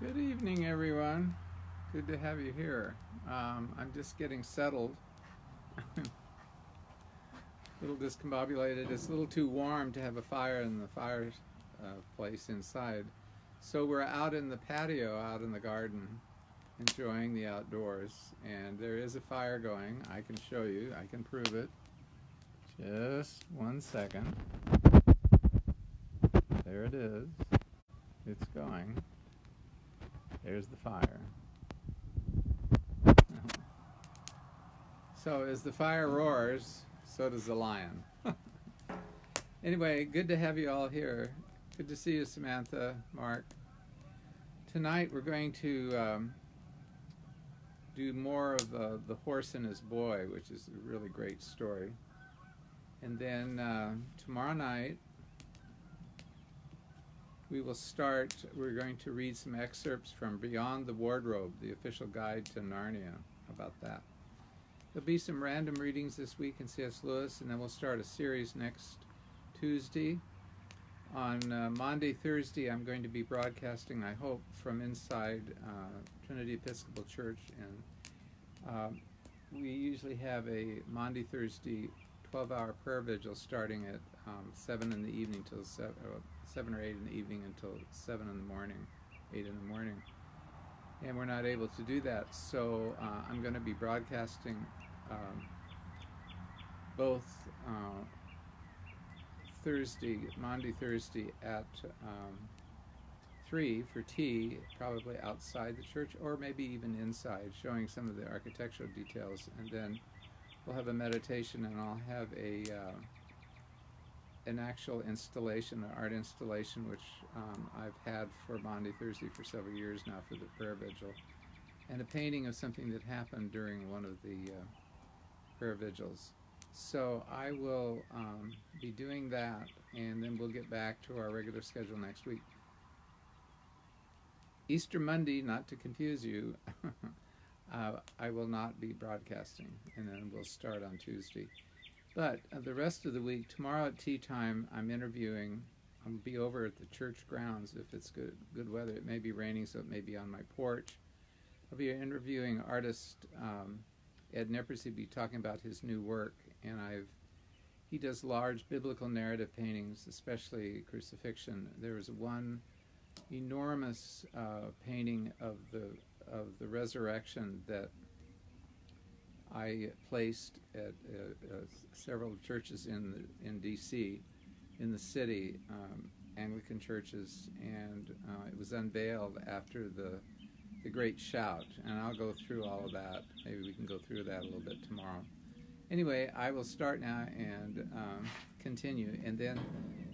Good evening, everyone. Good to have you here. Um, I'm just getting settled. a little discombobulated. It's a little too warm to have a fire in the fireplace uh, inside. So we're out in the patio, out in the garden, enjoying the outdoors. And there is a fire going. I can show you. I can prove it. Just one second. There it is. It's going. There's the fire. so as the fire roars, so does the lion. anyway, good to have you all here. Good to see you, Samantha, Mark. Tonight we're going to um, do more of uh, The Horse and His Boy, which is a really great story. And then uh, tomorrow night we will start, we're going to read some excerpts from Beyond the Wardrobe, the official guide to Narnia, about that. There'll be some random readings this week in C.S. Lewis, and then we'll start a series next Tuesday. On uh, Monday, Thursday, I'm going to be broadcasting, I hope, from inside uh, Trinity Episcopal Church. And uh, we usually have a Monday, Thursday 12 hour prayer vigil starting at um, 7 in the evening till 7, uh, 7 or 8 in the evening until 7 in the morning, 8 in the morning. And we're not able to do that, so uh, I'm going to be broadcasting um, both uh, Thursday, Monday, Thursday at um, 3 for tea, probably outside the church or maybe even inside, showing some of the architectural details. And then we'll have a meditation and I'll have a uh, an actual installation, an art installation, which um, I've had for Maundy Thursday for several years now for the prayer vigil, and a painting of something that happened during one of the uh, prayer vigils. So I will um, be doing that, and then we'll get back to our regular schedule next week. Easter Monday, not to confuse you, uh, I will not be broadcasting, and then we'll start on Tuesday. But uh, the rest of the week, tomorrow at tea time, I'm interviewing. I'll be over at the church grounds if it's good good weather. It may be raining, so it may be on my porch. I'll be interviewing artist um, Ed Knippers. He'll be talking about his new work, and I've he does large biblical narrative paintings, especially crucifixion. There was one enormous uh, painting of the of the resurrection that I placed at uh, uh, several churches in the, in D.C. in the city, um, Anglican churches, and uh, it was unveiled after the the Great Shout, and I'll go through all of that. Maybe we can go through that a little bit tomorrow. Anyway, I will start now and um, continue, and then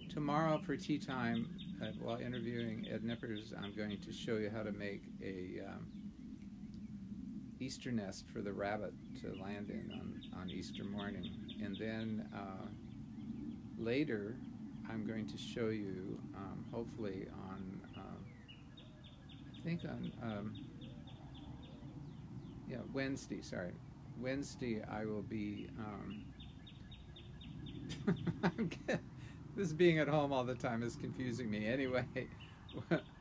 tomorrow for tea time, uh, while interviewing Ed Knippers, I'm going to show you how to make a um, Easter nest for the rabbit to land in on, on Easter morning. And then uh, later, I'm going to show you, um, hopefully on, um, I think on, um, yeah, Wednesday, sorry. Wednesday, I will be, um, this being at home all the time is confusing me. Anyway,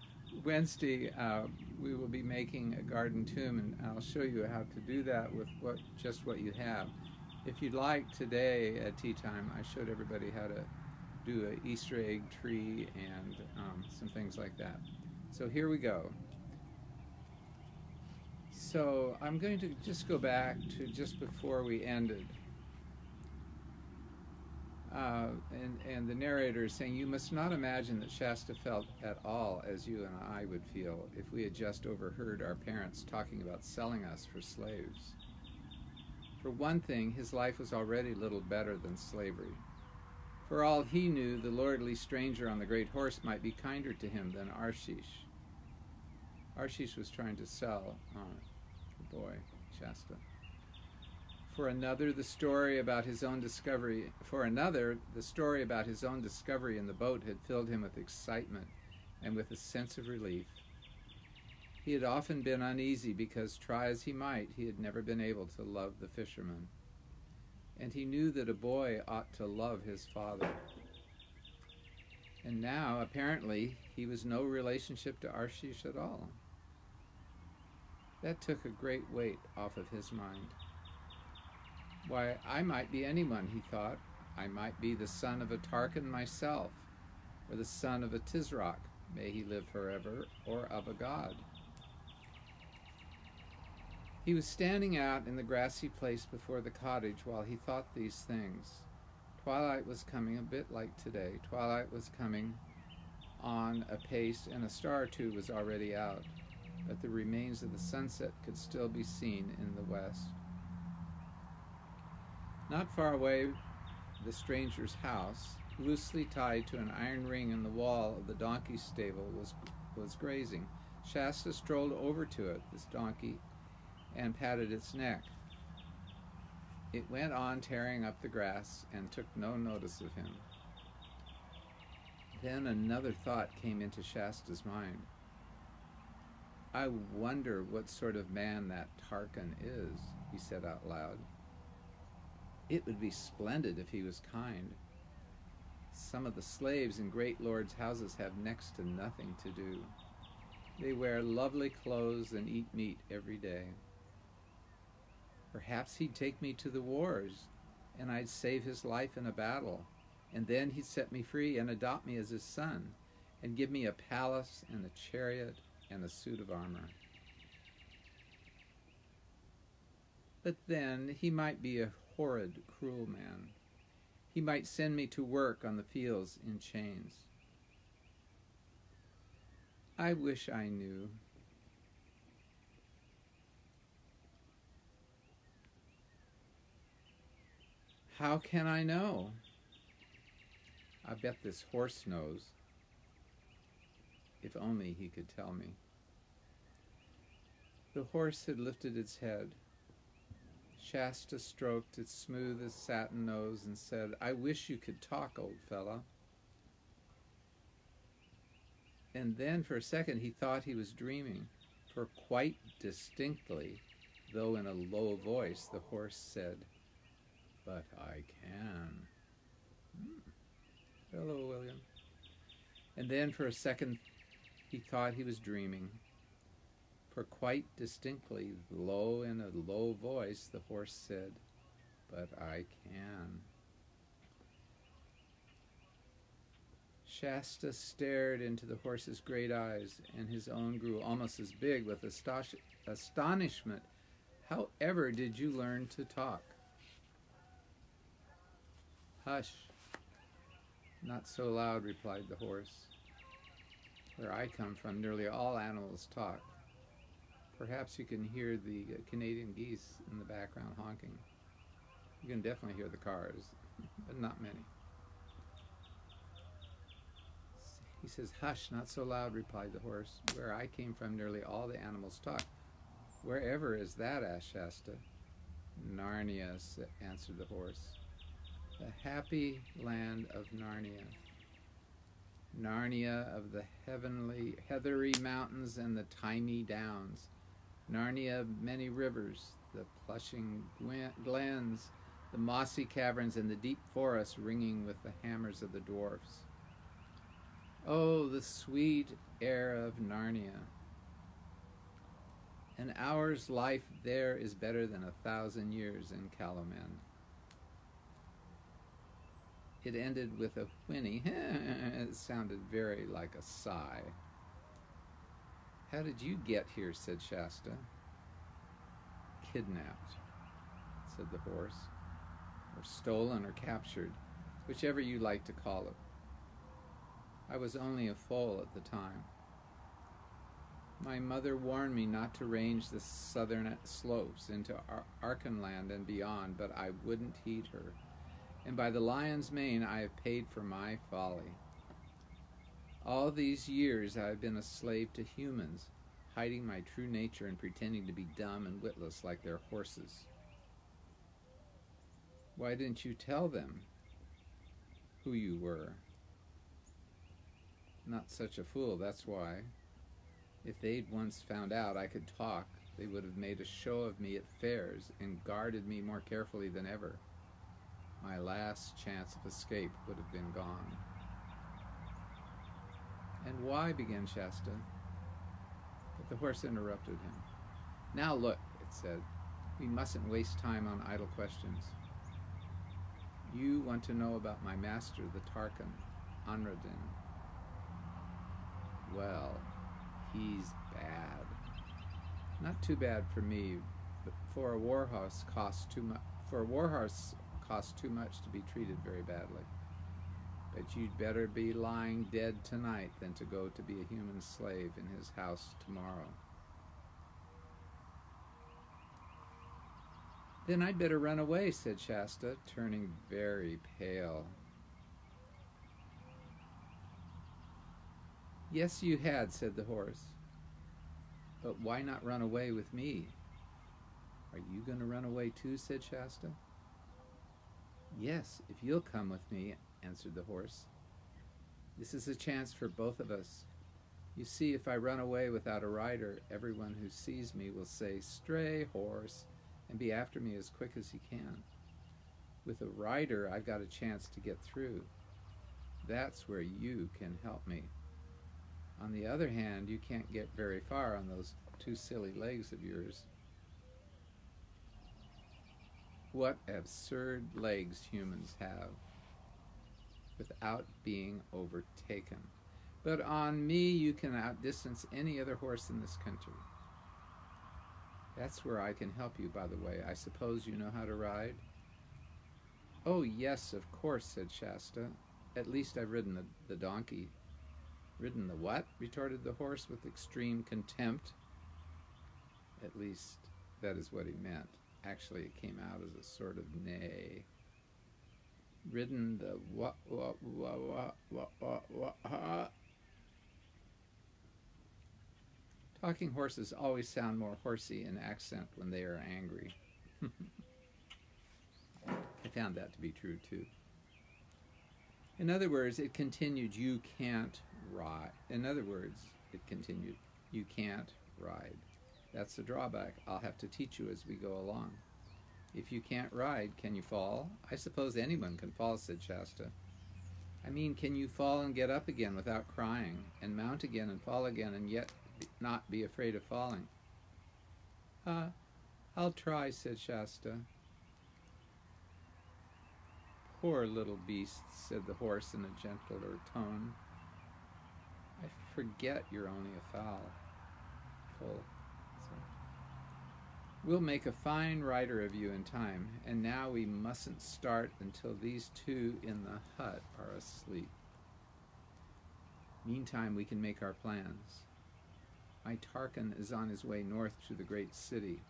Wednesday, uh, we will be making a garden tomb, and I'll show you how to do that with what just what you have. If you'd like, today at tea time, I showed everybody how to do an Easter egg tree and um, some things like that. So here we go. So I'm going to just go back to just before we ended. Uh, and, and the narrator is saying, You must not imagine that Shasta felt at all as you and I would feel if we had just overheard our parents talking about selling us for slaves. For one thing, his life was already little better than slavery. For all he knew, the lordly stranger on the great horse might be kinder to him than Arshish. Arshish was trying to sell uh, the boy, Shasta. For another, the story about his own discovery. For another, the story about his own discovery in the boat had filled him with excitement and with a sense of relief. He had often been uneasy because, try as he might, he had never been able to love the fisherman. And he knew that a boy ought to love his father. And now, apparently, he was no relationship to Arshish at all. That took a great weight off of his mind. Why, I might be anyone, he thought. I might be the son of a Tarkaan myself, or the son of a Tisroc, may he live forever, or of a god. He was standing out in the grassy place before the cottage while he thought these things. Twilight was coming, a bit like today. Twilight was coming on apace, and a star or two was already out, but the remains of the sunset could still be seen in the west. Not far away, the stranger's house, loosely tied to an iron ring in the wall of the donkey stable, was, was grazing. Shasta strolled over to it, this donkey, and patted its neck. It went on tearing up the grass and took no notice of him. Then another thought came into Shasta's mind. I wonder what sort of man that Tarkaan is, he said out loud. It would be splendid if he was kind. Some of the slaves in great lords' houses have next to nothing to do. They wear lovely clothes and eat meat every day. Perhaps he'd take me to the wars, and I'd save his life in a battle, and then he'd set me free and adopt me as his son, and give me a palace and a chariot and a suit of armor. But then he might be a horrid, cruel man. He might send me to work on the fields in chains. I wish I knew. How can I know? I bet this horse knows. If only he could tell me. The horse had lifted its head. Shasta stroked its smooth as satin nose and said, I wish you could talk, old fellow. And then for a second he thought he was dreaming, for quite distinctly, though in a low voice, the horse said, but I can. Hmm. Hello, William. And then for a second he thought he was dreaming. For quite distinctly, low in a low voice, the horse said, But I can. Shasta stared into the horse's great eyes, and his own grew almost as big with astonishment. However, did you learn to talk? Hush. Not so loud, replied the horse. Where I come from, nearly all animals talk. Perhaps you can hear the uh, Canadian geese in the background honking. You can definitely hear the cars, but not many. He says, Hush, not so loud, replied the horse. Where I came from, nearly all the animals talk. Wherever is that? asked Shasta. Narnia, answered the horse the happy land of Narnia. Narnia of the heavenly, heathery mountains and the thymy downs. Narnia many rivers, the plushing glens, the mossy caverns, and the deep forests ringing with the hammers of the dwarfs. Oh, the sweet air of Narnia. An hour's life there is better than a thousand years in Calormen. It ended with a whinny. it sounded very like a sigh. How did you get here? said Shasta. Kidnapped, said the horse, or stolen or captured, whichever you like to call it. I was only a foal at the time. My mother warned me not to range the southern slopes into Ar- and beyond, but I wouldn't heed her and by the lion's mane I have paid for my folly. All these years I have been a slave to humans, hiding my true nature and pretending to be dumb and witless like their horses. Why didn't you tell them who you were? Not such a fool, that's why. If they'd once found out I could talk, they would have made a show of me at fairs and guarded me more carefully than ever my last chance of escape would have been gone. And why, began Shasta, but the horse interrupted him. Now look, it said, we mustn't waste time on idle questions. You want to know about my master, the Tarkaan, Anradin. Well, he's bad. Not too bad for me, but for a warhorse costs too much. For a warhorse costs too much to be treated very badly. But you'd better be lying dead tonight than to go to be a human slave in his house tomorrow. Then I'd better run away, said Shasta, turning very pale. Yes, you had, said the horse. But why not run away with me? Are you going to run away too? said Shasta. Yes, if you'll come with me, answered the horse. This is a chance for both of us. You see, if I run away without a rider, everyone who sees me will say, Stray horse, and be after me as quick as he can. With a rider, I've got a chance to get through. That's where you can help me. On the other hand, you can't get very far on those two silly legs of yours. What absurd legs humans have without being overtaken. But on me, you can outdistance any other horse in this country. That's where I can help you, by the way. I suppose you know how to ride? Oh, yes, of course, said Shasta. At least I've ridden the, the donkey. Ridden the what? retorted the horse with extreme contempt. At least that is what he meant. Actually, it came out as a sort of neigh. Ridden the what, what, what, what, what, what, what, what. Talking horses always sound more horsey in accent when they are angry. I found that to be true too. In other words, it continued, you can't ride. In other words, it continued, you can't ride. That's the drawback. I'll have to teach you as we go along. If you can't ride, can you fall? I suppose anyone can fall, said Shasta. I mean, can you fall and get up again without crying, and mount again and fall again, and yet not be afraid of falling? Uh, I'll try, said Shasta. Poor little beast, said the horse in a gentler tone. I forget you're only a. Full. We'll make a fine rider of you in time, and now we mustn't start until these two in the hut are asleep. Meantime, we can make our plans. My Tarkaan is on his way north to the great city,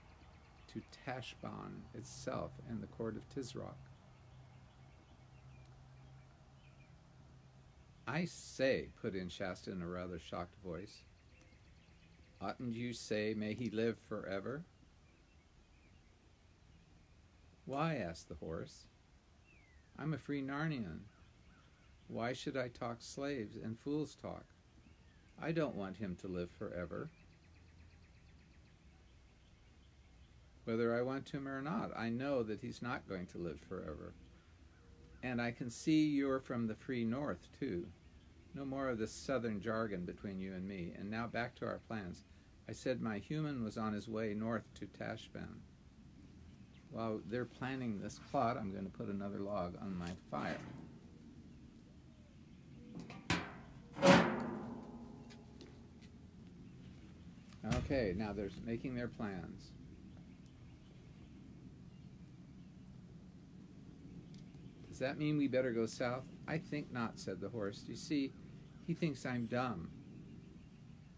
to Tashbaan itself and the court of Tisroc. I say, put in Shasta in a rather shocked voice, oughtn't you say, may he live forever? Why? asked the horse. I'm a free Narnian. Why should I talk slaves and fools talk? I don't want him to live forever. Whether I want him or not, I know that he's not going to live forever. And I can see you're from the free north, too. No more of this southern jargon between you and me. And now back to our plans. I said my human was on his way north to Tashbaan while they're planning this plot, I'm going to put another log on my fire. Okay, now they're making their plans. Does that mean we better go south? I think not, said the horse. You see, he thinks I'm dumb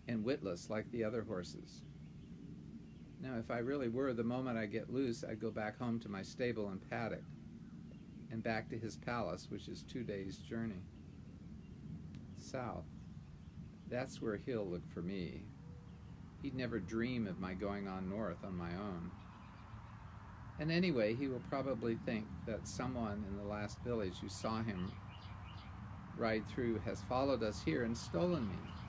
and witless like the other horses. Now, if I really were, the moment I get loose, I'd go back home to my stable and paddock, and back to his palace, which is two days' journey. South. That's where he'll look for me. He'd never dream of my going on north on my own. And anyway, he will probably think that someone in the last village who saw him ride through has followed us here and stolen me.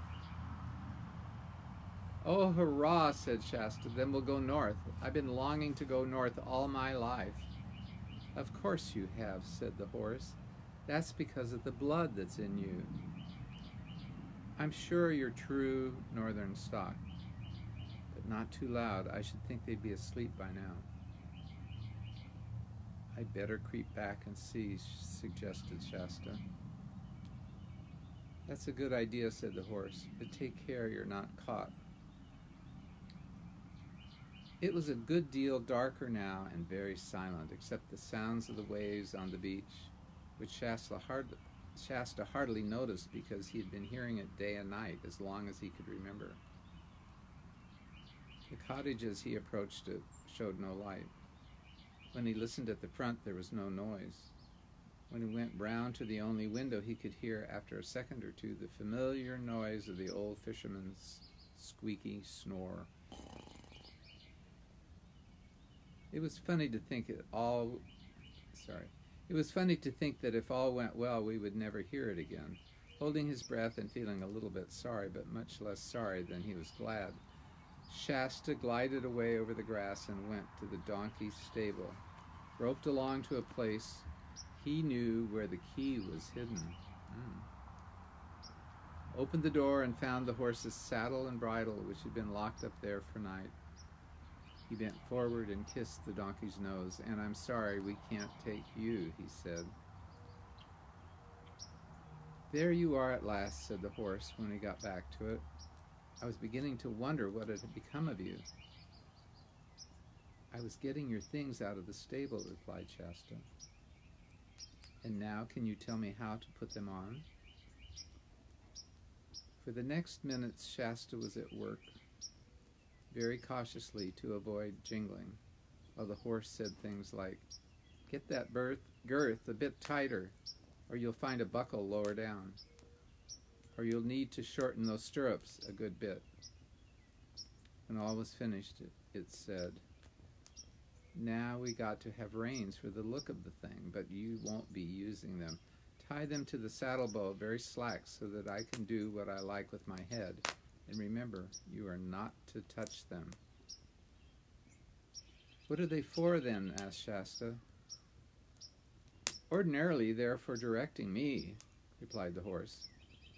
Oh, hurrah, said Shasta. Then we'll go north. I've been longing to go north all my life. Of course you have, said the horse. That's because of the blood that's in you. I'm sure you're true northern stock. But Not too loud. I should think they'd be asleep by now. I'd better creep back and see, suggested Shasta. That's a good idea, said the horse, but take care you're not caught. It was a good deal darker now and very silent, except the sounds of the waves on the beach, which Shasta, hard, Shasta hardly noticed because he had been hearing it day and night as long as he could remember. The cottage as he approached it showed no light. When he listened at the front, there was no noise. When he went round to the only window, he could hear, after a second or two, the familiar noise of the old fisherman's squeaky snore. It was funny to think it all. Sorry. It was funny to think that if all went well, we would never hear it again. Holding his breath and feeling a little bit sorry, but much less sorry than he was glad, Shasta glided away over the grass and went to the donkey's stable, roped along to a place he knew where the key was hidden. Mm. Opened the door and found the horse's saddle and bridle, which had been locked up there for night. He bent forward and kissed the donkey's nose. And I'm sorry we can't take you, he said. There you are at last, said the horse when he got back to it. I was beginning to wonder what had become of you. I was getting your things out of the stable, replied Shasta. And now can you tell me how to put them on? For the next minutes, Shasta was at work, very cautiously to avoid jingling, while the horse said things like, Get that berth, girth a bit tighter, or you'll find a buckle lower down or you'll need to shorten those stirrups a good bit. When all was finished, it, it said, Now we got to have reins for the look of the thing, but you won't be using them. Tie them to the saddle bow very slack so that I can do what I like with my head. And remember, you are not to touch them. What are they for then? asked Shasta. Ordinarily, they're for directing me, replied the horse.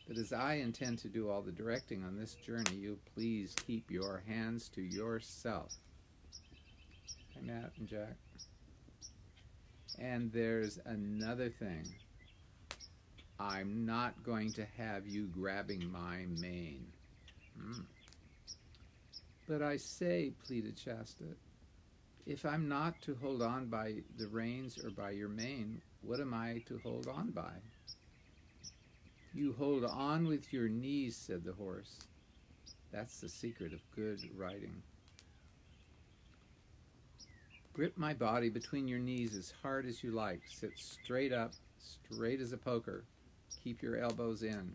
But as I intend to do all the directing on this journey, you please keep your hands to yourself. Hi, Matt and Jack. And there's another thing. I'm not going to have you grabbing my mane. Mm. But I say, pleaded Shasta, if I'm not to hold on by the reins or by your mane, what am I to hold on by? You hold on with your knees, said the horse. That's the secret of good riding. Grip my body between your knees as hard as you like. Sit straight up, straight as a poker. Keep your elbows in.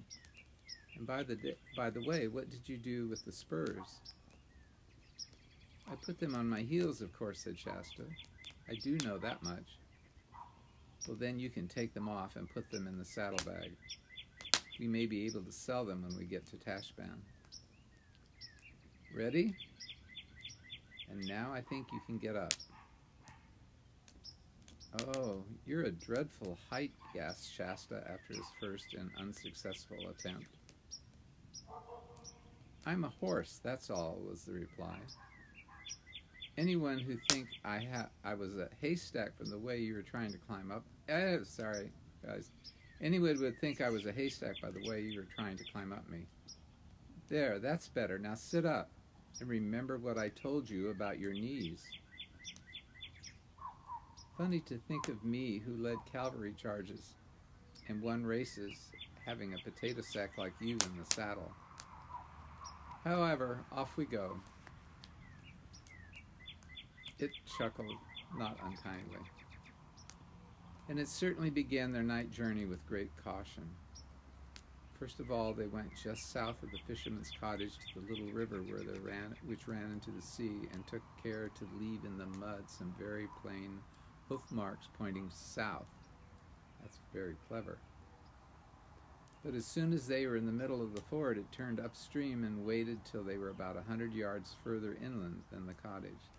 And by the by the way, what did you do with the spurs? I put them on my heels, of course, said Shasta. I do know that much. Well, then you can take them off and put them in the saddlebag. We may be able to sell them when we get to Tashbaan. Ready? And now I think you can get up. Oh, you're a dreadful height, gasped Shasta after his first and unsuccessful attempt. I'm a horse, that's all, was the reply. Anyone who think I ha I was a haystack from the way you were trying to climb up. Eh, sorry, guys. Anyone would think I was a haystack by the way you were trying to climb up me. There, that's better. Now sit up and remember what I told you about your knees. Funny to think of me who led cavalry charges and won races having a potato sack like you in the saddle. However, off we go. It chuckled not unkindly and it certainly began their night journey with great caution. First of all, they went just south of the fisherman's cottage to the little river where they ran, which ran into the sea, and took care to leave in the mud some very plain hoof marks pointing south. That's very clever. But as soon as they were in the middle of the ford, it turned upstream and waited till they were about a hundred yards further inland than the cottage.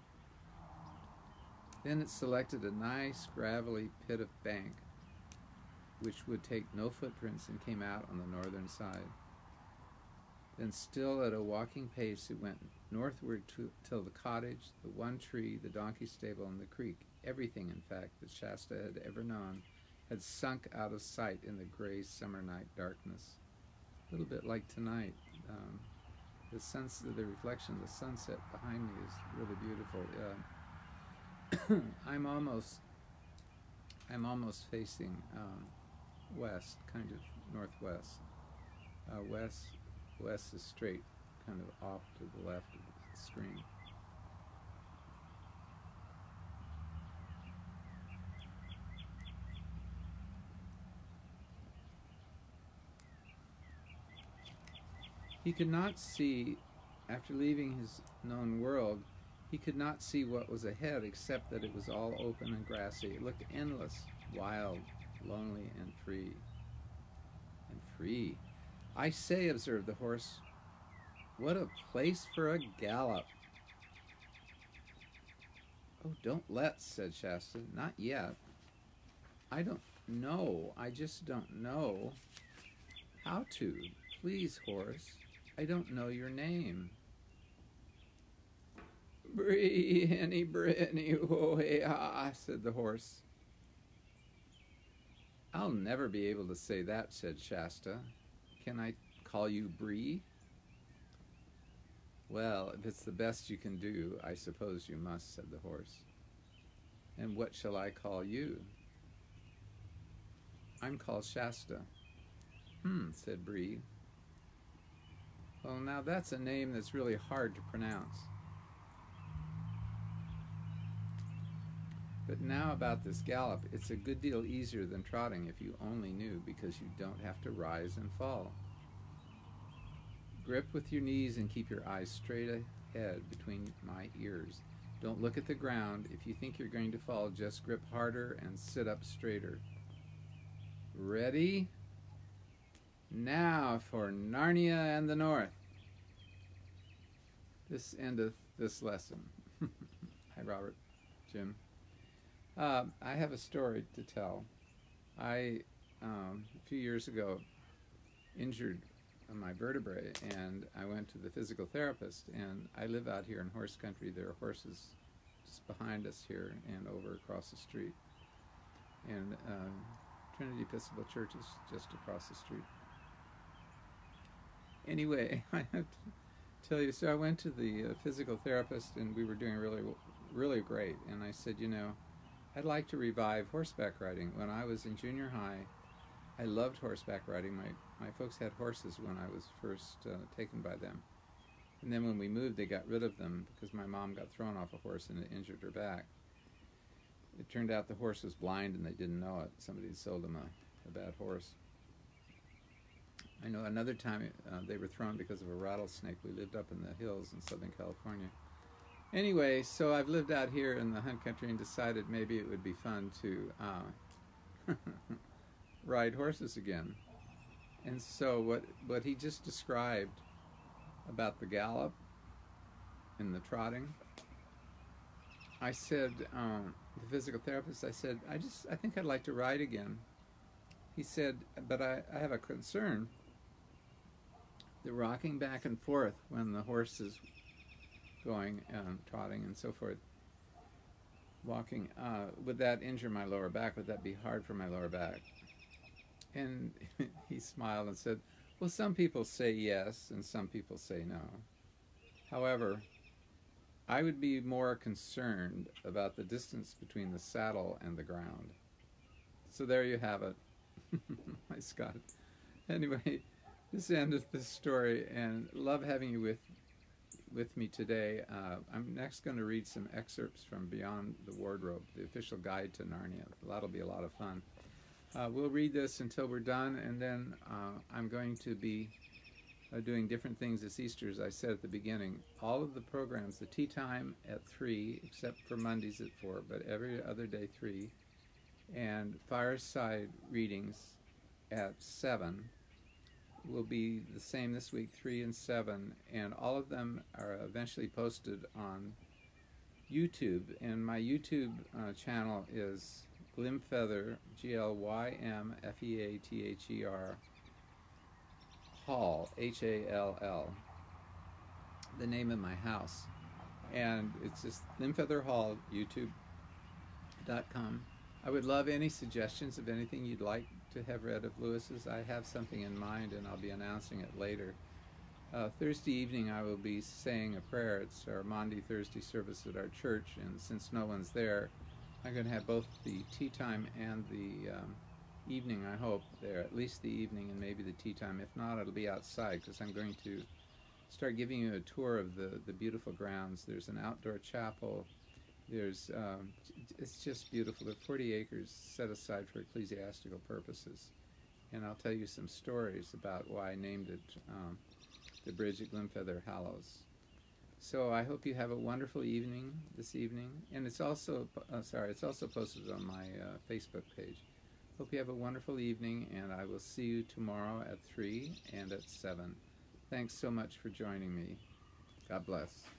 Then it selected a nice gravelly pit of bank, which would take no footprints and came out on the northern side. Then, still at a walking pace, it went northward to, till the cottage, the one tree, the donkey stable, and the creek. Everything, in fact, that Shasta had ever known had sunk out of sight in the gray summer night darkness. A little bit like tonight. Um, the of the reflection of the sunset behind me is really beautiful. Uh, I'm almost, I'm almost facing um, west, kind of northwest. Uh, west, west is straight, kind of off to the left of the screen. He could not see, after leaving his known world, he could not see what was ahead except that it was all open and grassy. It looked endless, wild, lonely, and free. And free. I say, observed the horse, what a place for a gallop. Oh, don't let's, said Shasta. Not yet. I don't know. I just don't know how to. Please, horse. I don't know your name. Bree, Brittany, Brittany, oh, hey, ah, said the horse. I'll never be able to say that, said Shasta. Can I call you Bree? Well, if it's the best you can do, I suppose you must, said the horse. And what shall I call you? I'm called Shasta. Hmm, said Bree, well, now that's a name that's really hard to pronounce. But now about this gallop, it's a good deal easier than trotting if you only knew because you don't have to rise and fall. Grip with your knees and keep your eyes straight ahead between my ears. Don't look at the ground. If you think you're going to fall, just grip harder and sit up straighter. Ready? Now for Narnia and the North. This endeth this lesson. Hi, Robert, Jim. Uh, I have a story to tell. I, um, a few years ago, injured my vertebrae, and I went to the physical therapist. And I live out here in horse country. There are horses just behind us here and over across the street. And um, Trinity Episcopal Church is just across the street. Anyway, I have to tell you. So I went to the uh, physical therapist, and we were doing really, really great. And I said, you know, I'd like to revive horseback riding. When I was in junior high, I loved horseback riding. My my folks had horses when I was first uh, taken by them, and then when we moved, they got rid of them because my mom got thrown off a horse and it injured her back. It turned out the horse was blind and they didn't know it. Somebody sold them a, a bad horse. I know another time uh, they were thrown because of a rattlesnake. We lived up in the hills in Southern California. Anyway, so I've lived out here in the hunt country and decided maybe it would be fun to uh, ride horses again. And so what what he just described about the gallop and the trotting, I said, um, the physical therapist, I said, I just I think I'd like to ride again. He said, but I, I have a concern the rocking back and forth when the horse is going and trotting and so forth. Walking uh, would that injure my lower back? Would that be hard for my lower back? And he smiled and said well some people say yes and some people say no. However i would be more concerned about the distance between the saddle and the ground. So there you have it my scott. Anyway this endeth this story, and love having you with with me today. Uh, I'm next going to read some excerpts from Beyond the Wardrobe, the official guide to Narnia. That'll be a lot of fun. Uh, we'll read this until we're done, and then uh, I'm going to be uh, doing different things this Easter, as I said at the beginning. All of the programs, the tea time at 3, except for Mondays at 4, but every other day 3, and fireside readings at 7 will be the same this week, 3 and 7, and all of them are eventually posted on YouTube. And my YouTube uh, channel is Glymfeather, G L Y M F E A T H E R, Hall, H A L L, the name of my house. And it's just Glymfeather Hall, YouTube.com. I would love any suggestions of anything you'd like to have read of Lewis's. I have something in mind and I'll be announcing it later. Uh, Thursday evening, I will be saying a prayer. It's our Maundy Thursday service at our church, and since no one's there, I'm going to have both the tea time and the um, evening, I hope, there, at least the evening and maybe the tea time. If not, it'll be outside because I'm going to start giving you a tour of the, the beautiful grounds. There's an outdoor chapel. There's, um, it's just beautiful. There are 40 acres set aside for ecclesiastical purposes. And I'll tell you some stories about why I named it um, the Bridge at Glymfeather Hallows. So I hope you have a wonderful evening this evening, and it's also uh, sorry, it's also posted on my uh, Facebook page. Hope you have a wonderful evening, and I will see you tomorrow at three and at seven. Thanks so much for joining me. God bless.